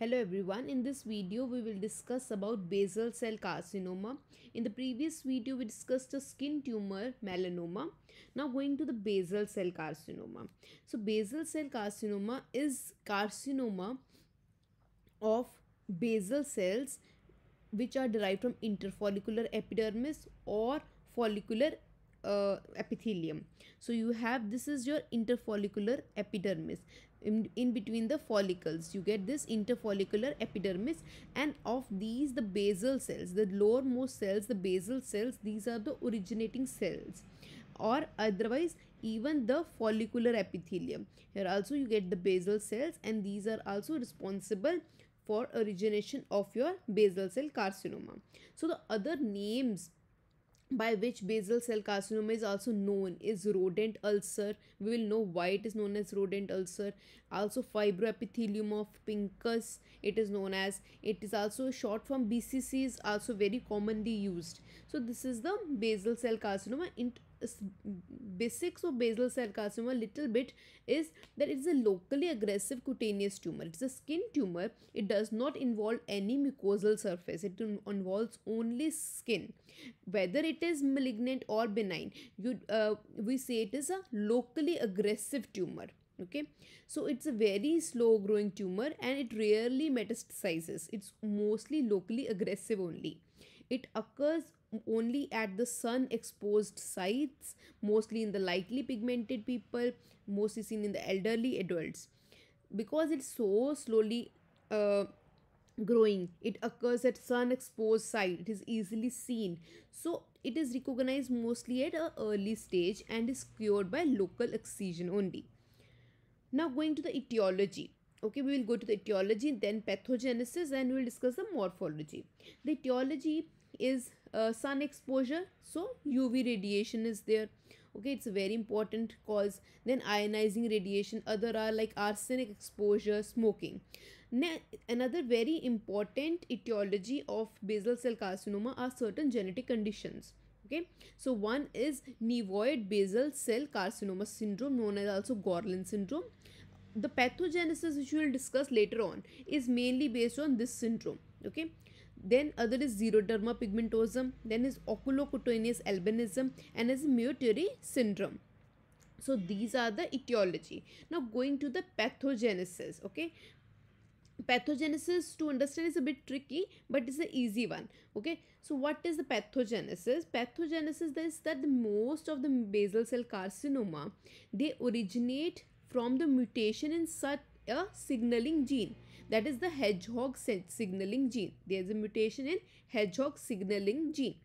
Hello everyone, in this video we will discuss about basal cell carcinoma. In the previous video we discussed a skin tumor melanoma. Now going to the basal cell carcinoma. So basal cell carcinoma is carcinoma of basal cells which are derived from interfollicular epidermis or follicular uh, epithelium. So you have this is your interfollicular epidermis. In, in between the follicles you get this interfollicular epidermis and of these the basal cells the lowermost cells the basal cells these are the originating cells. Or otherwise even the follicular epithelium. Here also you get the basal cells and these are also responsible for origination of your basal cell carcinoma. So the other names by which basal cell carcinoma is also known is rodent ulcer. We will know why it is known as rodent ulcer. Also fibroepithelioma of Pinkus it is known as. It is also short from bcc is also very commonly used. So this is the basal cell carcinoma. In basics of basal cell carcinoma a little bit is that it's a locally aggressive cutaneous tumor. It's a skin tumor. It does not involve any mucosal surface. It involves only skin. Whether it is malignant or benign you uh, we say it is a locally aggressive tumor okay? So it's a very slow growing tumor and it rarely metastasizes it's mostly locally aggressive only. It occurs only at the sun exposed sites mostly in the lightly pigmented people mostly seen in the elderly adults. Because it's so slowly uh, growing it occurs at sun exposed site it is easily seen. So it is recognized mostly at an early stage and is cured by local excision only. Now going to the etiology okay we will go to the etiology then pathogenesis and we will discuss the morphology. The etiology is uh, sun exposure so uv radiation is there. Okay it's a very important cause. Then ionizing radiation other are like arsenic exposure smoking. Now, another very important etiology of basal cell carcinoma are certain genetic conditions. Okay so one is nevoid basal cell carcinoma syndrome known as also Gorlin syndrome the pathogenesis which we will discuss later on is mainly based on this syndrome okay? Then other is xeroderma pigmentosum then is oculocutaneous albinism and is Muir-Torre syndrome. So these are the etiology. Now going to the pathogenesis okay? Pathogenesis to understand is a bit tricky but it's an easy one okay? So what is the pathogenesis? Pathogenesis is that the most of the basal cell carcinoma they originate from the mutation in such a signaling gene. That is the hedgehog signaling gene. There is a mutation in hedgehog signaling gene.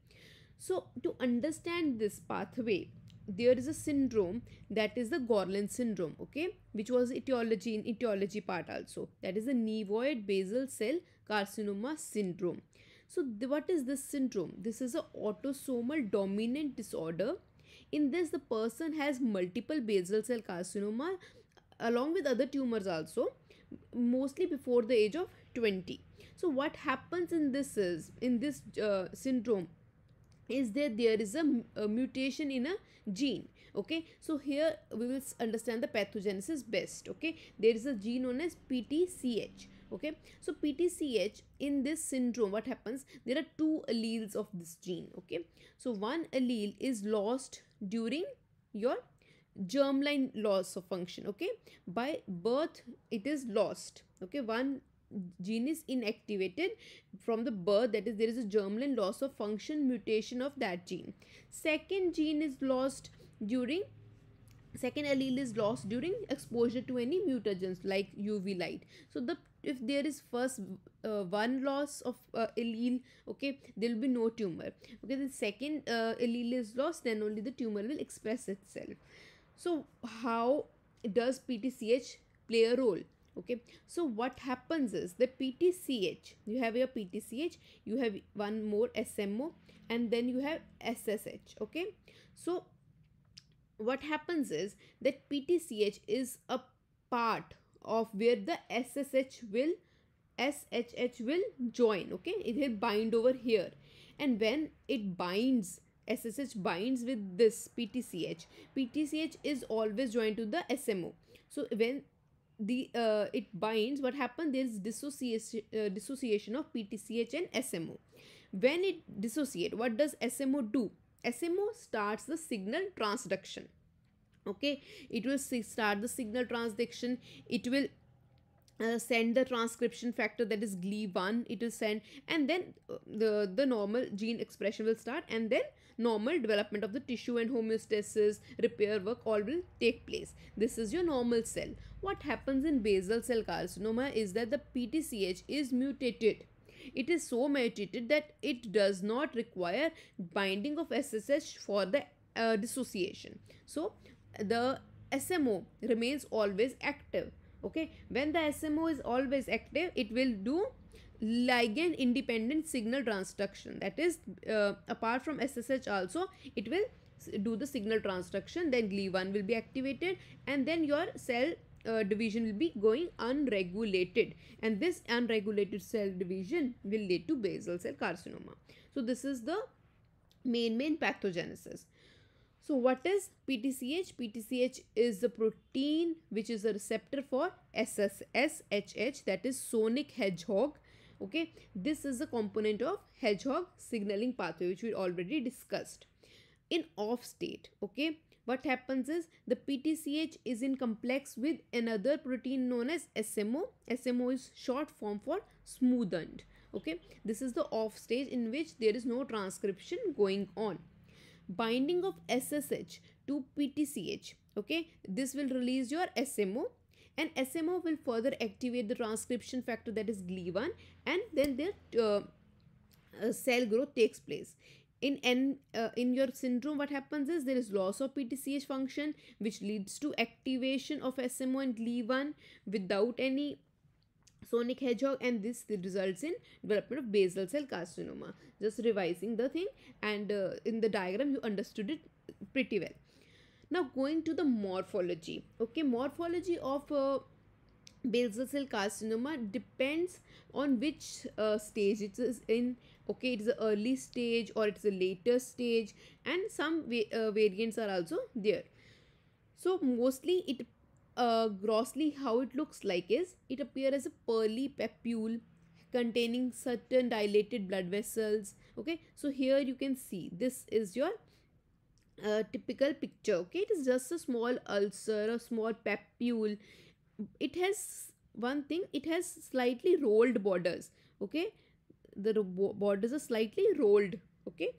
So to understand this pathway there is a syndrome that is the Gorlin syndrome okay which was etiology in etiology part also. That is the nevoid basal cell carcinoma syndrome. So what is this syndrome? This is a autosomal dominant disorder in this the person has multiple basal cell carcinoma along with other tumors also mostly before the age of 20 so what happens in this is in this uh, syndrome is that there is a, a, mutation in a gene okay? So here we will understand the pathogenesis best okay? There is a gene known as ptch okay? So ptch in this syndrome what happens? There are two alleles of this gene. Okay? So one allele is lost during your germline loss of function. Okay? By birth it is lost. Okay? One gene is inactivated from the birth that is there is a germline loss of function mutation of that gene. Second gene is lost during second allele is lost during exposure to any mutagens like uv light. So the if there is first uh, one loss of uh, allele okay there will be no tumor. Okay the second uh, allele is lost then only the tumor will express itself. So how does ptch play a role? Okay so what happens is the ptch you have your ptch you have one more smo and then you have ssh okay? So what happens is that ptch is a part of where the ssh will ssh will join okay? It will bind over here. And when it binds SSH binds with this PTCH. PTCH is always joined to the SMO. So when the uh, it binds what happens there is dissociation uh, dissociation of ptch and smo when it dissociate what does smo do? Smo starts the signal transduction okay? It will start the signal transduction. It will uh, send the transcription factor that is gli1 it will send and then uh, the the normal gene expression will start and then normal development of the tissue and homeostasis repair work all will take place. This is your normal cell. What happens in basal cell carcinoma is that the ptch is mutated. It is so mutated that it does not require binding of ssh for the uh, dissociation. So the smo remains always active okay? When the smo is always active it will do ligand independent signal transduction. That is uh, apart from ssh also it will do the signal transduction then gli1 will be activated and then your cell uh, division will be going unregulated. And this unregulated cell division will lead to basal cell carcinoma. So this is the main main pathogenesis so what is PTCH? PTCH is the protein which is a receptor for SSH that is sonic hedgehog. Okay, this is a component of hedgehog signaling pathway which we already discussed. In off state, okay, what happens is the PTCH is in complex with another protein known as SMO. SMO is short form for smoothened. Okay, this is the off stage in which there is no transcription going on binding of SSH to PTCH. Okay, this will release your SMO and SMO will further activate the transcription factor that is GLI1 and then their uh, uh, cell growth takes place. In, N, uh, in your syndrome, what happens is there is loss of PTCH function which leads to activation of SMO and GLI1 without any sonic hedgehog and this results in development of basal cell carcinoma. Just revising the thing and uh, in the diagram you understood it pretty well. Now going to the morphology. Okay morphology of uh, basal cell carcinoma depends on which uh, stage it is in. Okay it is an early stage or it's a later stage and some va uh, variants are also there. So mostly it uh, grossly how it looks like is it appears as a pearly papule containing certain dilated blood vessels. Okay so here you can see this is your uh, typical picture. Okay it is just a small ulcer a small papule it has one thing it has slightly rolled borders. Okay the borders are slightly rolled. Okay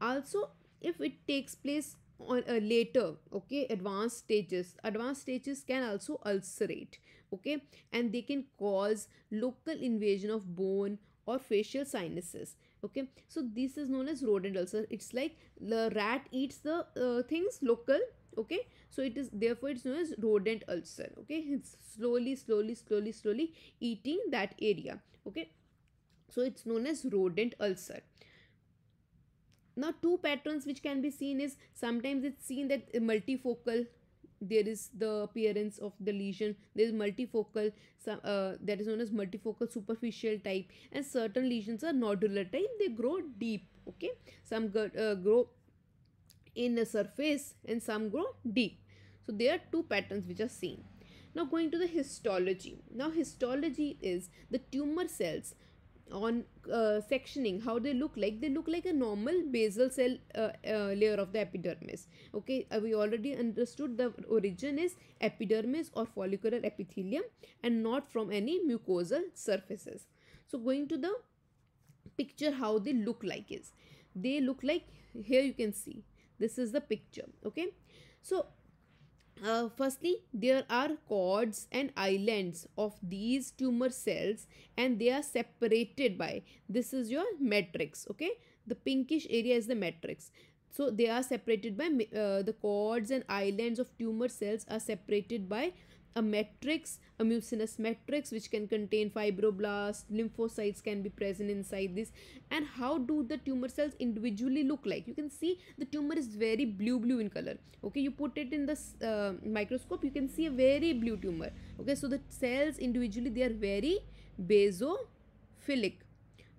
also if it takes place on a later okay advanced stages. Advanced stages can also ulcerate okay and they can cause local invasion of bone or facial sinuses okay. So this is known as rodent ulcer. It's like the rat eats the uh, things local okay. So it is therefore it's known as rodent ulcer okay. It's slowly slowly slowly slowly eating that area okay. So it's known as rodent ulcer now two patterns which can be seen is sometimes it's seen that multifocal there is the appearance of the lesion there is multifocal some uh, that is known as multifocal superficial type and certain lesions are nodular type they grow deep okay? Some uh, grow in the surface and some grow deep. So there are two patterns which are seen. Now going to the histology. Now histology is the tumor cells on uh, sectioning how they look like. They look like a normal basal cell uh, uh, layer of the epidermis. Okay uh, we already understood the origin is epidermis or follicular epithelium and not from any mucosal surfaces. So going to the picture how they look like is they look like here you can see this is the picture. Okay so uh, firstly there are cords and islands of these tumor cells and they are separated by this is your matrix okay? The pinkish area is the matrix. So they are separated by uh, the cords and islands of tumor cells are separated by a matrix, a mucinous matrix which can contain fibroblasts, lymphocytes can be present inside this and how do the tumor cells individually look like? You can see the tumor is very blue blue in color. Okay, you put it in the uh, microscope, you can see a very blue tumor. Okay, so the cells individually they are very basophilic.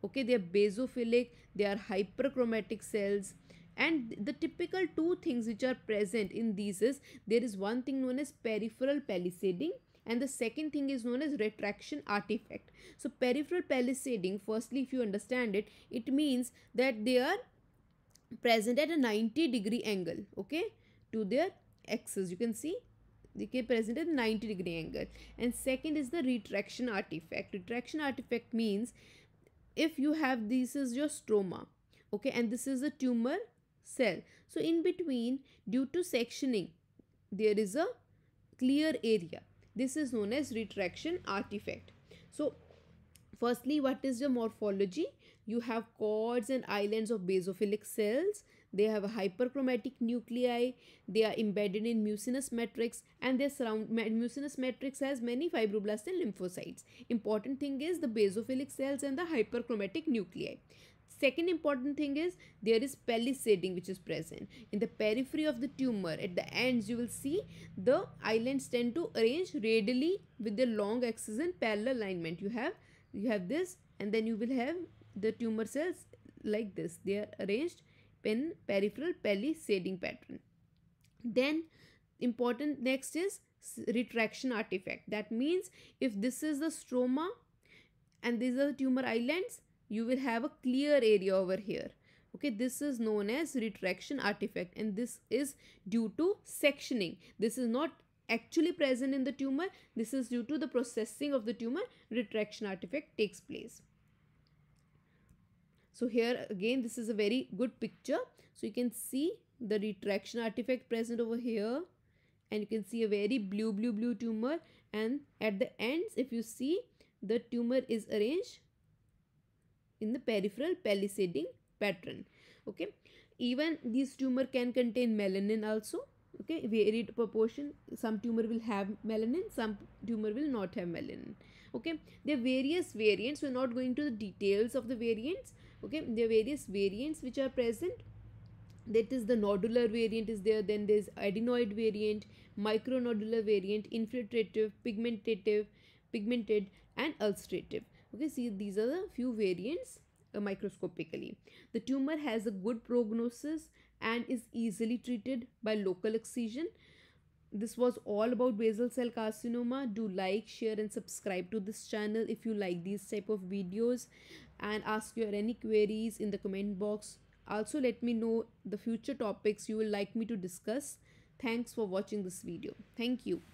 Okay, they are basophilic, they are hyperchromatic cells and the typical two things which are present in these is there is one thing known as peripheral palisading and the second thing is known as retraction artifact. So peripheral palisading firstly if you understand it it means that they are present at a 90 degree angle okay to their axis. You can see they can present at 90 degree angle. And second is the retraction artifact. Retraction artifact means if you have this is your stroma okay and this is a tumor cell. So in between due to sectioning there is a clear area. This is known as retraction artifact. So firstly what is the morphology? You have cords and islands of basophilic cells. They have a hyperchromatic nuclei. They are embedded in mucinous matrix and their surround mucinous matrix has many fibroblasts and lymphocytes. Important thing is the basophilic cells and the hyperchromatic nuclei second important thing is there is palisading which is present. In the periphery of the tumor at the ends you will see the islands tend to arrange radially with the long axis in parallel alignment. You have you have this and then you will have the tumor cells like this. They are arranged in peripheral palisading pattern. Then important next is retraction artifact. That means if this is the stroma and these are the tumor islands you will have a clear area over here. Okay this is known as retraction artifact and this is due to sectioning. This is not actually present in the tumor. This is due to the processing of the tumor. Retraction artifact takes place. So here again this is a very good picture. So you can see the retraction artifact present over here and you can see a very blue blue blue tumor. And at the ends if you see the tumor is arranged in the peripheral palisading pattern okay? Even this tumor can contain melanin also okay? Varied proportion some tumor will have melanin some tumor will not have melanin okay? There are various variants we're not going to the details of the variants okay? There are various variants which are present. That is the nodular variant is there then there's adenoid variant micronodular variant infiltrative pigmentative pigmented and ulcerative okay see these are the few variants uh, microscopically. The tumor has a good prognosis and is easily treated by local excision. This was all about basal cell carcinoma. Do like share and subscribe to this channel if you like these type of videos. And ask your any queries in the comment box. Also let me know the future topics you will like me to discuss. Thanks for watching this video. Thank you